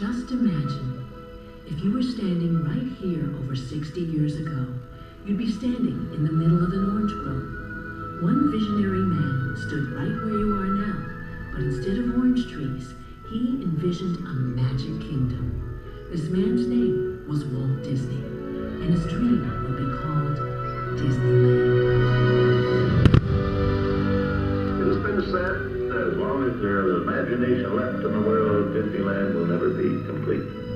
Just imagine, if you were standing right here over 60 years ago, you'd be standing in the middle of an orange grove. One visionary man stood right where you are now, but instead of orange trees, he envisioned a magic kingdom. This man's name was Walt Disney, and his dream would be called Disneyland. It has been said as long as there is imagination left in the world, Disneyland will never be complete.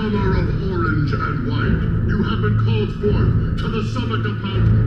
color of orange and white, you have been called forth to the summit of Mount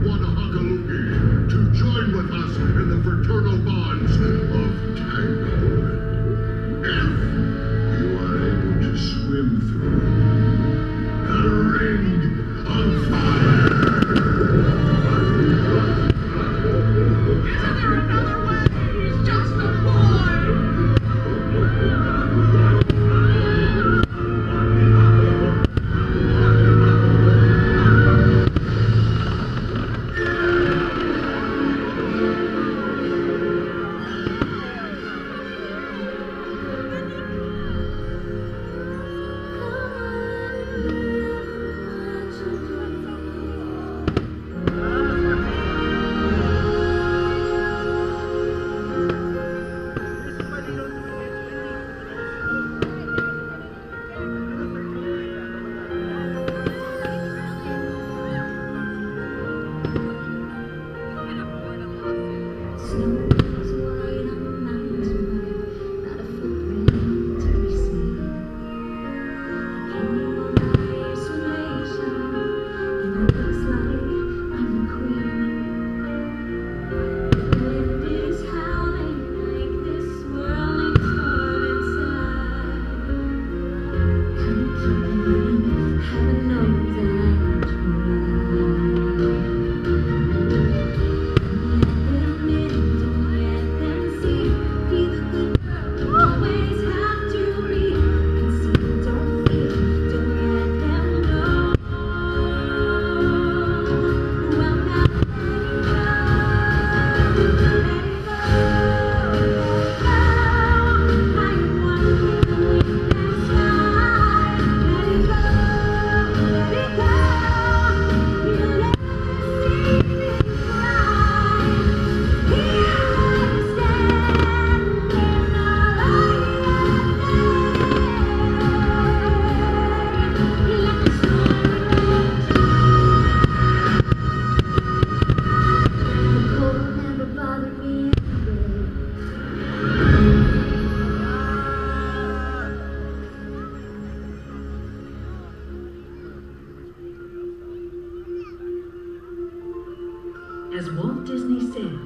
Disney said,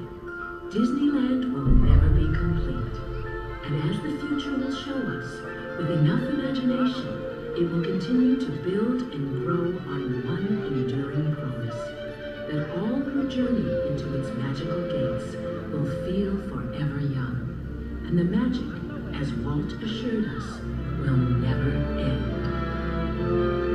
Disneyland will never be complete. And as the future will show us, with enough imagination, it will continue to build and grow on one enduring promise that all who journey into its magical gates will feel forever young. And the magic, as Walt assured us, will never end.